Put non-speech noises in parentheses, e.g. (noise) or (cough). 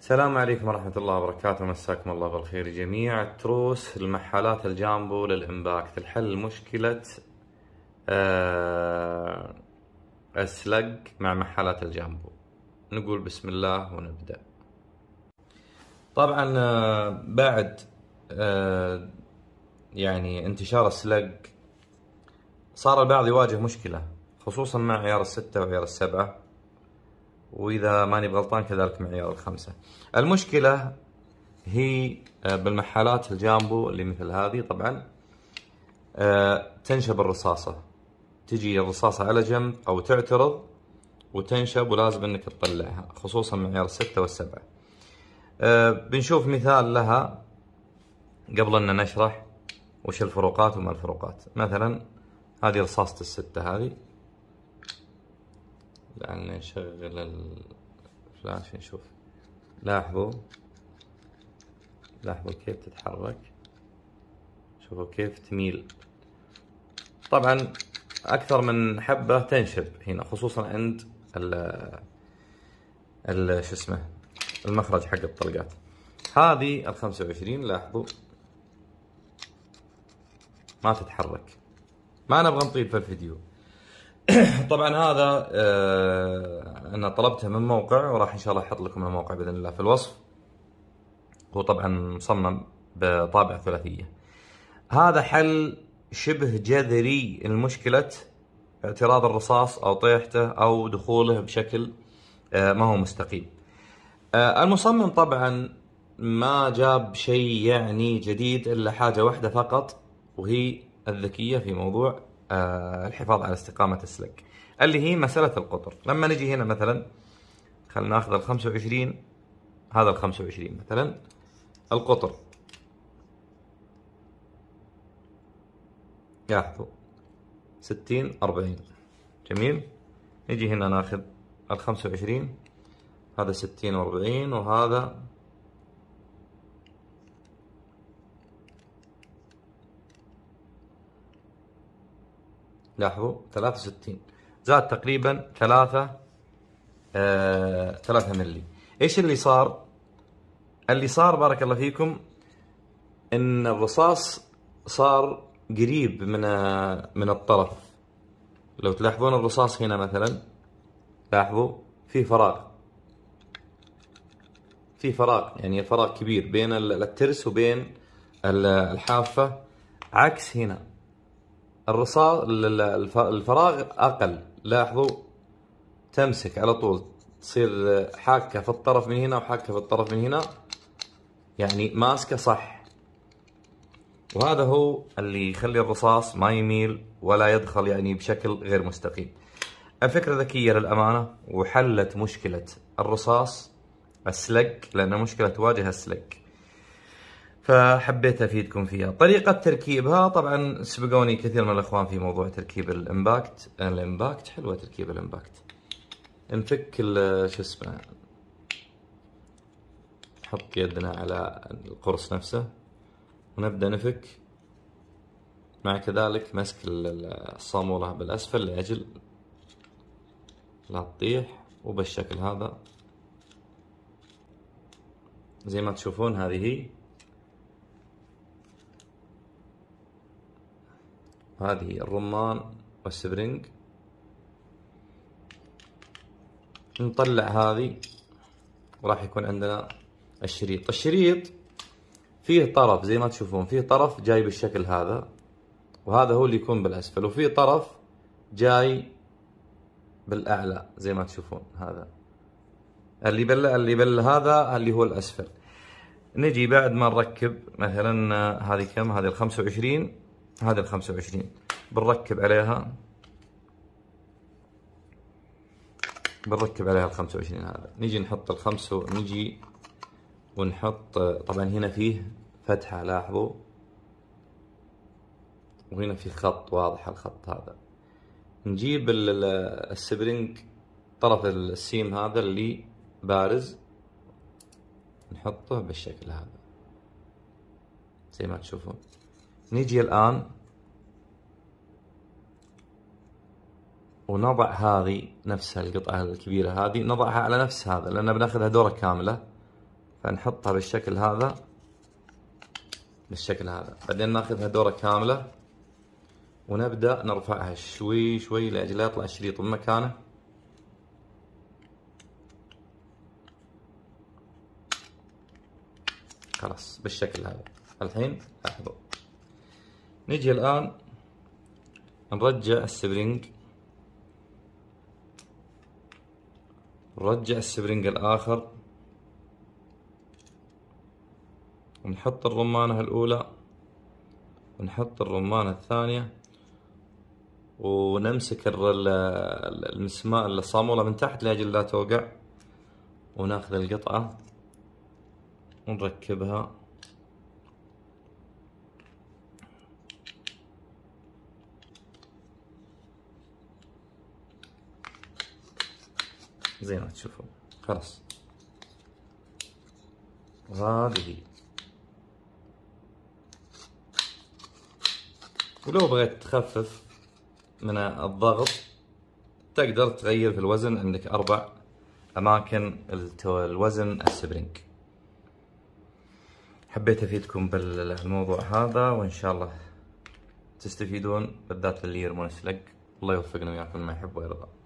السلام عليكم ورحمة الله وبركاته. مساكم الله بالخير جميع تروس المحالات الجامبو للإمباكت الحل مشكلة آه ال slug مع محالات الجامبو. نقول بسم الله ونبدأ. طبعا آه بعد آه يعني انتشار ال slug صار البعض يواجه مشكلة خصوصا مع عيار الستة وعيار السبعة. وإذا ماني بغلطان كذلك معيار الخمسة. المشكلة هي آه، بالمحالات الجامبو اللي مثل هذه طبعا آه، تنشب الرصاصة. تجي الرصاصة على جنب أو تعترض وتنشب ولازم إنك تطلعها خصوصا معيار الستة والسبعة. آه، بنشوف مثال لها قبل أن نشرح وش الفروقات وما الفروقات. مثلا هذه رصاصة الستة هذه لأن نشغل الفلاش نشوف. لاحظوا؟ لاحظوا كيف تتحرك؟ شوفوا كيف تميل. طبعا أكثر من حبة تنشب هنا خصوصا عند ال ال شو اسمه المخرج حق الطلقات. هذه ال 25 لاحظوا؟ ما تتحرك. ما نبغى نطيل في الفيديو. (coughs) طبعا هذا آه أنا طلبته من موقع وراح إن شاء الله أحط لكم الموقع بإذن الله في الوصف. هو طبعا مصمم بطابع ثلاثية. هذا حل شبه جذري لمشكله اعتراض الرصاص أو طيحته أو دخوله بشكل آه ما هو مستقيم. آه المصمم طبعا ما جاب شيء يعني جديد إلا حاجة واحدة فقط وهي الذكية في موضوع الحفاظ على استقامة السلك. اللي هي مسألة القطر. لما نجي هنا مثلا خلينا ناخذ ال 25 هذا ال 25 مثلا. القطر. لاحظوا 60 40 جميل. نجي هنا ناخذ ال 25 هذا 60 و40 وهذا لاحظوا 63 زاد تقريبا 3 آه 3 ملي إيش اللي صار؟ اللي صار بارك الله فيكم إن الرصاص صار قريب من من الطرف. لو تلاحظون الرصاص هنا مثلا لاحظوا في فراغ. في فراغ يعني الفراغ كبير بين الترس وبين الحافة عكس هنا. الرصاص الفراغ أقل. لاحظوا تمسك على طول تصير حاكة في الطرف من هنا وحاكة في الطرف من هنا. يعني ماسكة صح. وهذا هو اللي يخلي الرصاص ما يميل ولا يدخل يعني بشكل غير مستقيم. الفكرة ذكية للأمانة وحلت مشكلة الرصاص ال slug لأن مشكلة تواجه ال slug. فحبيت أفيدكم فيها. طريقة تركيبها طبعا سبقوني كثير من الأخوان في موضوع تركيب الإمباكت. الإمباكت حلوة تركيب الإمباكت. نفك شو اسمه نحط يدنا على القرص نفسه ونبدأ نفك. مع كذلك مسك الصامولة بالأسفل لأجل لا تطيح. وبالشكل هذا زي ما تشوفون هذه هي. هذه الرمان والسبرينج. نطلع هذه وراح يكون عندنا الشريط. الشريط فيه طرف زي ما تشوفون فيه طرف جاي بالشكل هذا وهذا هو اللي يكون بالأسفل وفيه طرف جاي بالأعلى زي ما تشوفون هذا. اللي بل اللي بل هذا اللي هو الأسفل. نجي بعد ما نركب مثلا هذه كم؟ هذه ال 25 هذه ال 25 بنركب عليها. بنركب عليها ال 25 هذا. نيجي نحط الخمسة نيجي ونحط طبعا هنا فيه فتحة لاحظوا؟ وهنا في خط واضح الخط هذا. نجيب ال spring طرف السيم هذا اللي بارز. نحطه بالشكل هذا. زي ما تشوفون. نيجي الآن ونضع هذه نفس القطعة الكبيرة هذه نضعها على نفس هذا لأن بناخذها دورة كاملة. فنحطها بالشكل هذا بالشكل هذا. بعدين ناخذها دورة كاملة ونبدأ نرفعها شوي شوي لأجل لا يطلع الشريط من مكانه. خلاص بالشكل هذا. الحين لاحظوا. نجي الآن نرجع ال spring. نرجع ال spring الآخر. ونحط الرمانة الأولى. ونحط الرمانة الثانية. ونمسك المسمار الصامولة من تحت لأجل لا توقع. ونأخذ القطعة. ونركبها. زي ما تشوفون خلاص. هذه ولو بغيت تخفف من الضغط تقدر تغير في الوزن عندك أربع أماكن الوزن السبرينج. حبيت أفيدكم بالموضوع هذا وإن شاء الله تستفيدون بالذات اللي يرمون السلق الله يوفقنا وياكم ما يحب ويرضى.